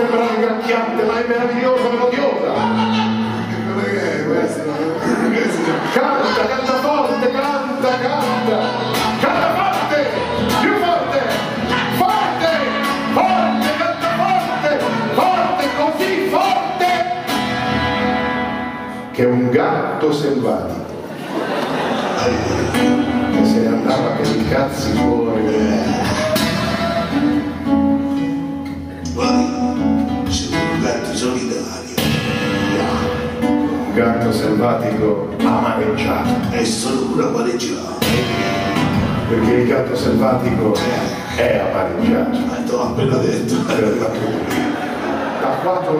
sembra ingracchiante, ma è meravigliosa, melodiosa. Canta, canta forte, canta, canta. Canta forte, più forte, forte, forte, canta forte, forte, così forte. Che un gatto selvatico che se ne andava per i cazzi fuori. Un gatto solitario. Un gatto selvatico amareggiato. E sono pure amareggiato. perché il gatto selvatico è amareggiato Ma t'ho appena detto. Da quattro